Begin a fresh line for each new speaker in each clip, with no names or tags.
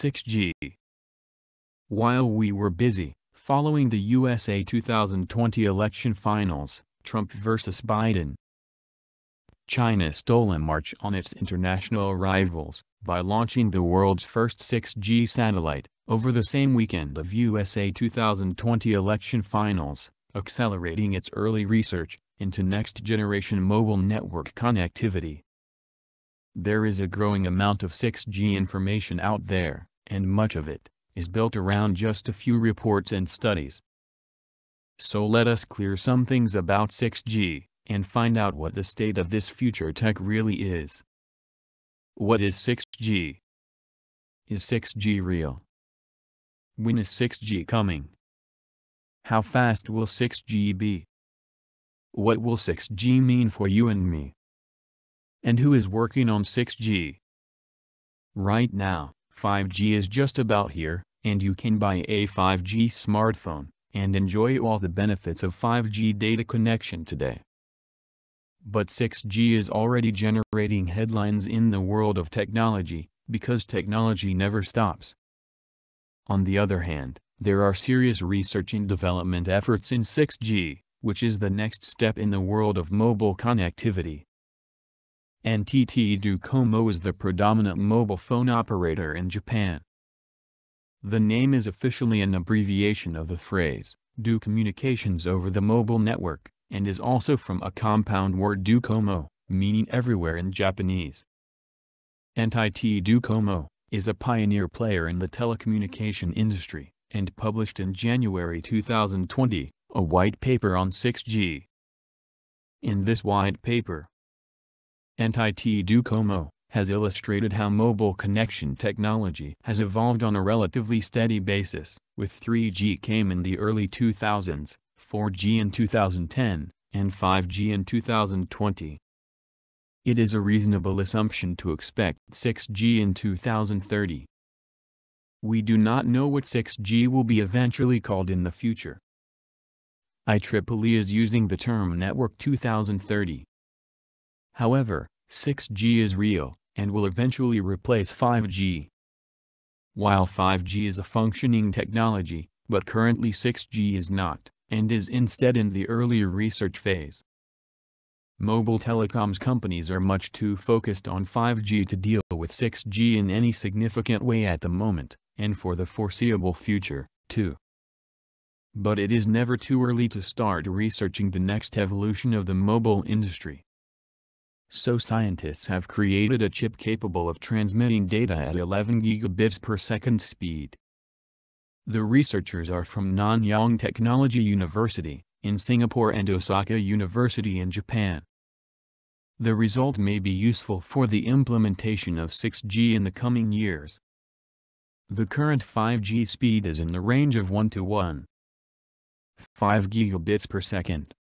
6G. While we were busy, following the USA 2020 election finals, Trump versus Biden, China stole a march on its international rivals, by launching the world's first 6G satellite, over the same weekend of USA 2020 election finals, accelerating its early research, into next-generation mobile network connectivity. There is a growing amount of 6G information out there, and much of it, is built around just a few reports and studies. So let us clear some things about 6G, and find out what the state of this future tech really is. What is 6G? Is 6G real? When is 6G coming? How fast will 6G be? What will 6G mean for you and me? And who is working on 6G? Right now, 5G is just about here, and you can buy a 5G smartphone, and enjoy all the benefits of 5G data connection today. But 6G is already generating headlines in the world of technology, because technology never stops. On the other hand, there are serious research and development efforts in 6G, which is the next step in the world of mobile connectivity. NTT Docomo is the predominant mobile phone operator in Japan. The name is officially an abbreviation of the phrase, do communications over the mobile network, and is also from a compound word Docomo, meaning everywhere in Japanese. NTT Docomo is a pioneer player in the telecommunication industry, and published in January 2020, a white paper on 6G. In this white paper, NTT Docomo has illustrated how mobile connection technology has evolved on a relatively steady basis, with 3G came in the early 2000s, 4G in 2010, and 5G in 2020. It is a reasonable assumption to expect 6G in 2030. We do not know what 6G will be eventually called in the future. IEEE is using the term Network 2030. However, 6G is real, and will eventually replace 5G. While 5G is a functioning technology, but currently 6G is not and is instead in the earlier research phase. Mobile telecoms companies are much too focused on 5G to deal with 6G in any significant way at the moment, and for the foreseeable future, too. But it is never too early to start researching the next evolution of the mobile industry. So scientists have created a chip capable of transmitting data at 11 gigabits per second speed. The researchers are from Nanyang Technology University, in Singapore and Osaka University in Japan. The result may be useful for the implementation of 6G in the coming years. The current 5G speed is in the range of 1 to 1. 5 gigabits per second.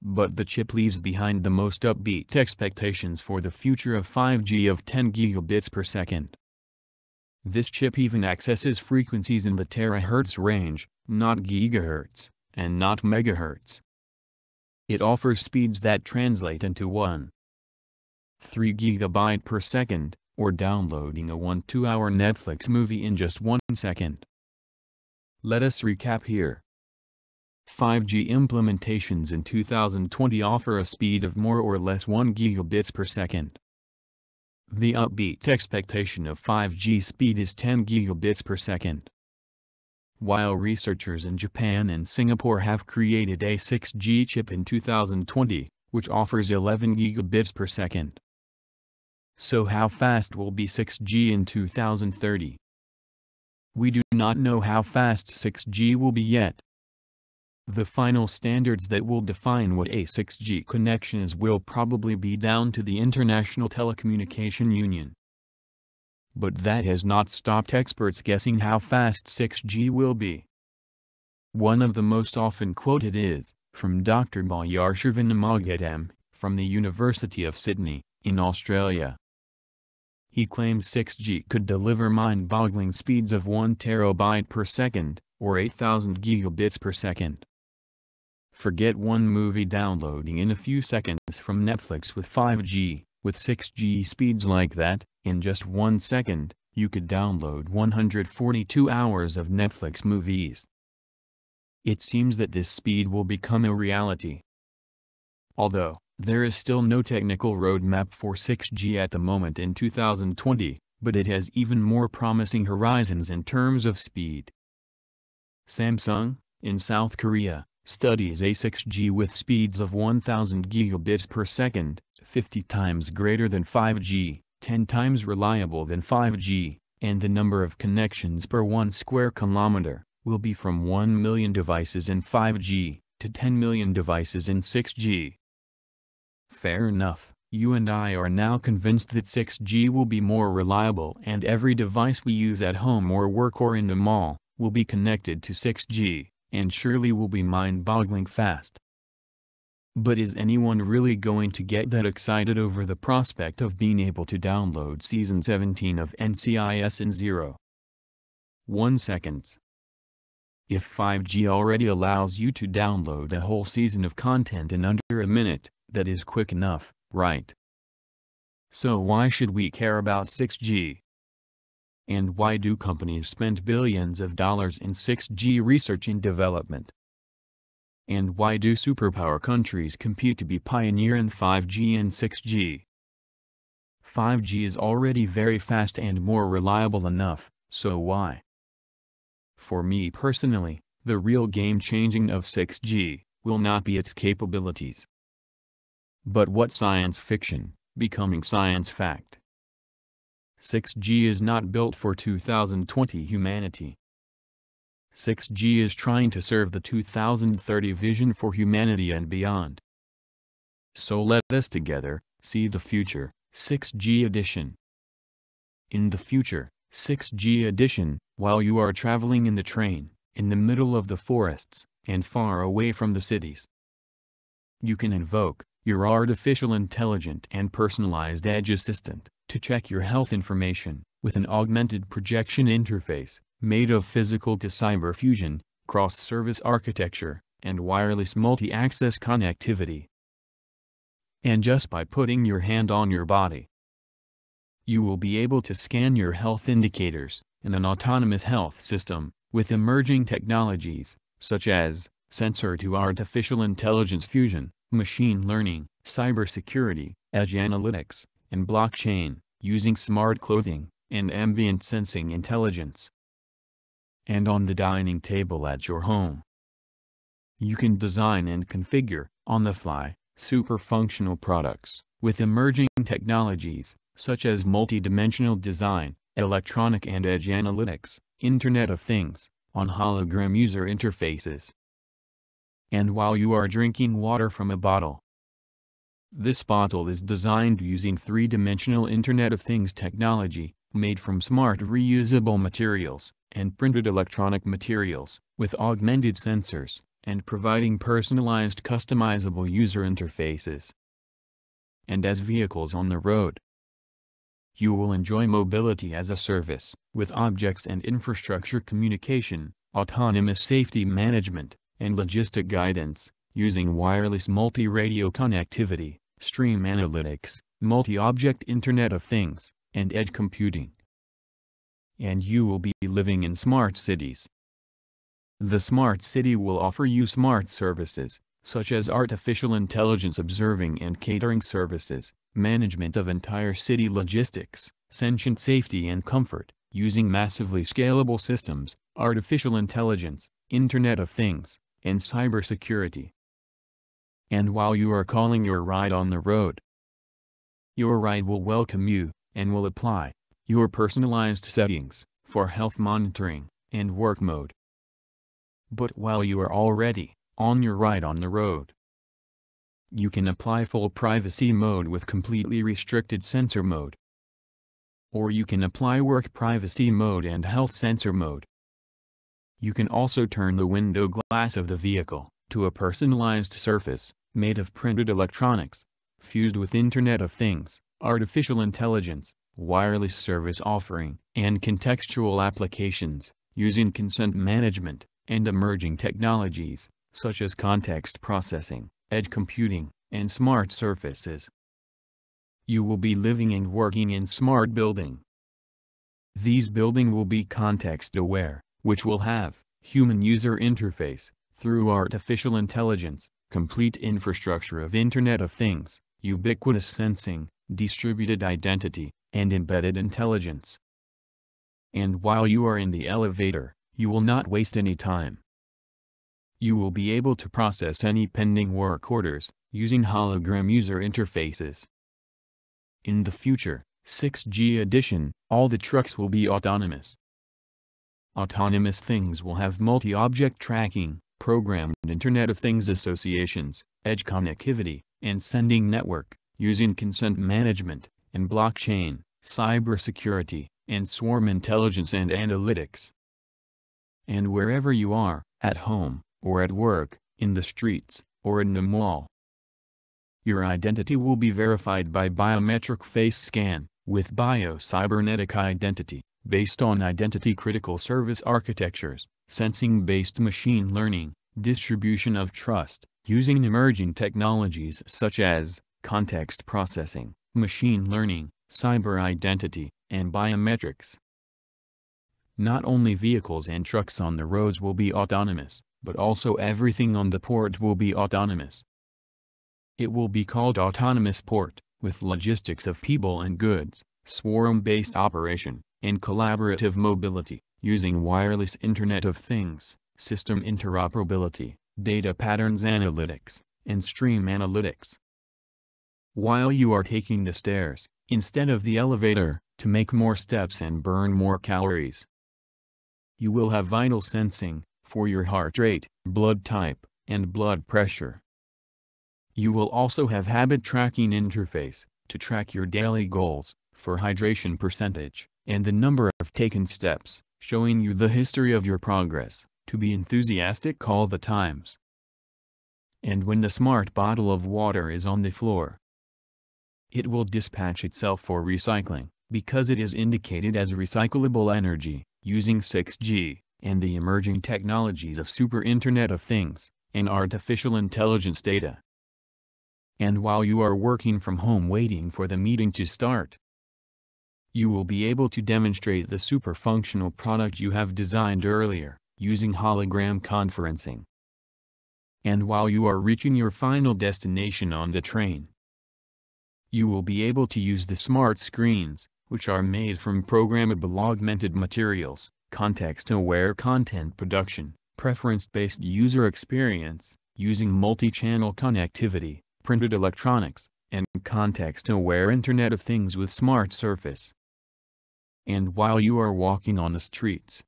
But the chip leaves behind the most upbeat expectations for the future of 5G of 10 gigabits per second. This chip even accesses frequencies in the terahertz range, not gigahertz, and not megahertz. It offers speeds that translate into 1. 3 gigabyte per second, or downloading a 1-2 hour Netflix movie in just 1 second. Let us recap here. 5G implementations in 2020 offer a speed of more or less 1 gigabits per second. The upbeat expectation of 5G speed is 10 gigabits per second. While researchers in Japan and Singapore have created a 6G chip in 2020, which offers 11 gigabits per second. So how fast will be 6G in 2030? We do not know how fast 6G will be yet. The final standards that will define what a 6G connection is will probably be down to the International Telecommunication Union. But that has not stopped experts guessing how fast 6G will be. One of the most often quoted is, from Dr. Balasubramaniam, from the University of Sydney, in Australia. He claims 6G could deliver mind-boggling speeds of 1 terabyte per second, or 8000 gigabits per second. Forget one movie downloading in a few seconds from Netflix with 5G, with 6G speeds like that, in just one second, you could download 142 hours of Netflix movies. It seems that this speed will become a reality. Although, there is still no technical roadmap for 6G at the moment in 2020, but it has even more promising horizons in terms of speed. Samsung, in South Korea, studies a 6G with speeds of 1000 gigabits per second, 50 times greater than 5G, 10 times reliable than 5G, and the number of connections per 1 square kilometer, will be from 1 million devices in 5G, to 10 million devices in 6G. Fair enough, you and I are now convinced that 6G will be more reliable and every device we use at home or work or in the mall, will be connected to 6G, and surely will be mind-boggling fast. But is anyone really going to get that excited over the prospect of being able to download Season 17 of NCIS in 0. 1 seconds? If 5G already allows you to download a whole season of content in under a minute, that is quick enough, right? So why should we care about 6G? And why do companies spend billions of dollars in 6G research and development? And why do superpower countries compete to be pioneer in 5G and 6G? 5G is already very fast and more reliable enough, so why? For me personally, the real game-changing of 6G, will not be its capabilities. But what science fiction, becoming science fact. 6G is not built for 2020 humanity. 6G is trying to serve the 2030 vision for humanity and beyond. So let us together, see the future, 6G edition. In the future, 6G edition, while you are traveling in the train, in the middle of the forests, and far away from the cities. You can invoke your artificial intelligent and personalized edge assistant to check your health information with an augmented projection interface made of physical to cyber fusion, cross-service architecture, and wireless multi-access connectivity. And just by putting your hand on your body, you will be able to scan your health indicators in an autonomous health system with emerging technologies such as sensor to artificial intelligence fusion, machine learning, cybersecurity, edge analytics, and blockchain, using smart clothing and ambient sensing intelligence. And on the dining table at your home, you can design and configure, on the fly, super functional products with emerging technologies such as multidimensional design, electronic and edge analytics, Internet of Things, on hologram user interfaces. And while you are drinking water from a bottle, this bottle is designed using three-dimensional Internet of Things technology, made from smart reusable materials, and printed electronic materials, with augmented sensors, and providing personalized customizable user interfaces. And as vehicles on the road, you will enjoy mobility as a service, with objects and infrastructure communication, autonomous safety management, and logistic guidance, using wireless multi-radio connectivity, stream analytics, multi-object Internet of Things, and edge computing. And you will be living in smart cities. The smart city will offer you smart services, such as artificial intelligence observing and catering services, management of entire city logistics, sentient safety and comfort, using massively scalable systems, artificial intelligence, Internet of Things, and cybersecurity. And while you are calling your ride on the road, your ride will welcome you, and will apply your personalized settings for health monitoring and work mode. But while you are already on your ride on the road, you can apply full privacy mode with completely restricted sensor mode. Or you can apply work privacy mode and health sensor mode. You can also turn the window glass of the vehicle to a personalized surface, made of printed electronics, fused with Internet of Things, artificial intelligence, wireless service offering, and contextual applications, using consent management, and emerging technologies, such as context processing edge computing, and smart surfaces. You will be living and working in smart building. These building will be context-aware, which will have, human user interface, through artificial intelligence, complete infrastructure of Internet of Things, ubiquitous sensing, distributed identity, and embedded intelligence. And while you are in the elevator, you will not waste any time. You will be able to process any pending work orders, using hologram user interfaces. In the future, 6G edition, all the trucks will be autonomous. Autonomous things will have multi-object tracking, programmed Internet of Things associations, edge connectivity, and sending network, using consent management, and blockchain, cybersecurity, and swarm intelligence and analytics. And wherever you are, at home, or at work, in the streets, or in the mall, your identity will be verified by biometric face scan, with bio-cybernetic identity, based on identity-critical service architectures, sensing-based machine learning, distribution of trust, using emerging technologies such as context processing, machine learning, cyber identity, and biometrics. Not only vehicles and trucks on the roads will be autonomous, but also everything on the port will be autonomous. It will be called Autonomous Port, with logistics of people and goods, swarm-based operation, and collaborative mobility, using wireless Internet of Things, system interoperability, data patterns analytics, and stream analytics. While you are taking the stairs, instead of the elevator, to make more steps and burn more calories. You will have vital sensing, for your heart rate, blood type, and blood pressure. You will also have habit tracking interface, to track your daily goals, for hydration percentage, and the number of taken steps, showing you the history of your progress, to be enthusiastic all the times. And when the smart bottle of water is on the floor, it will dispatch itself for recycling, because it is indicated as recyclable energy, using 6G, and the emerging technologies of Super Internet of Things, and artificial intelligence data. And while you are working from home waiting for the meeting to start, you will be able to demonstrate the super functional product you have designed earlier, using hologram conferencing. And while you are reaching your final destination on the train, you will be able to use the smart screens, which are made from programmable augmented materials, context-aware content production, preference-based user experience, using multi-channel connectivity, printed electronics, and context-aware Internet of Things with Smart Surface. And while you are walking on the streets,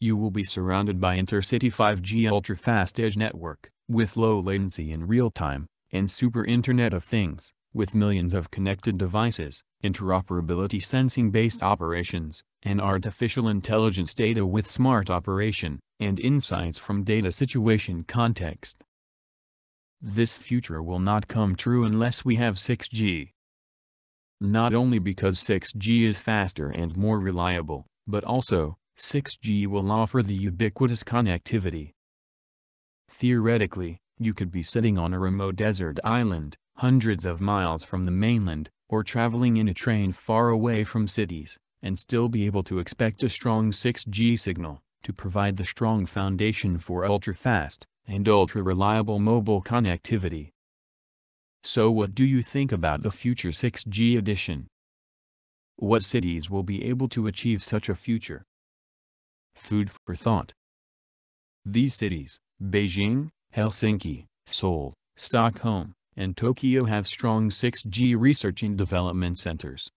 you will be surrounded by Intercity 5G ultra-fast edge network, with low latency in real time, and Super Internet of Things, with millions of connected devices, interoperability sensing-based operations, and artificial intelligence data with smart operation, and insights from data situation context. This future will not come true unless we have 6G. Not only because 6G is faster and more reliable, but also, 6G will offer the ubiquitous connectivity. Theoretically, you could be sitting on a remote desert island, hundreds of miles from the mainland, or traveling in a train far away from cities, and still be able to expect a strong 6G signal, to provide the strong foundation for ultra-fast, and ultra-reliable mobile connectivity. So what do you think about the future 6G edition? What cities will be able to achieve such a future? Food for thought. These cities, Beijing, Helsinki, Seoul, Stockholm, and Tokyo have strong 6G research and development centers.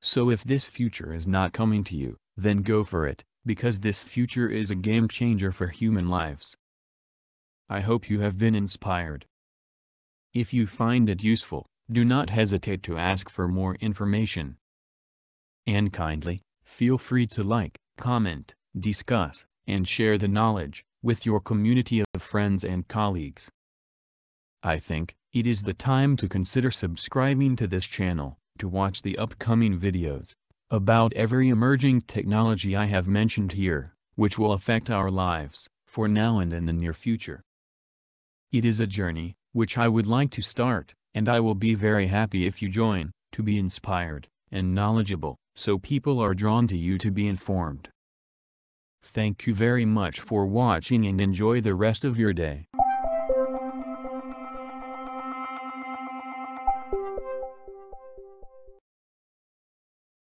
So if this future is not coming to you, then go for it, because this future is a game changer for human lives. I hope you have been inspired. If you find it useful, do not hesitate to ask for more information. And kindly, feel free to like, comment, discuss, and share the knowledge, with your community of friends and colleagues. I think, it is the time to consider subscribing to this channel, to watch the upcoming videos, about every emerging technology I have mentioned here, which will affect our lives, for now and in the near future. It is a journey, which I would like to start, and I will be very happy if you join, to be inspired, and knowledgeable, so people are drawn to you to be informed. Thank you very much for watching and enjoy the rest of your day.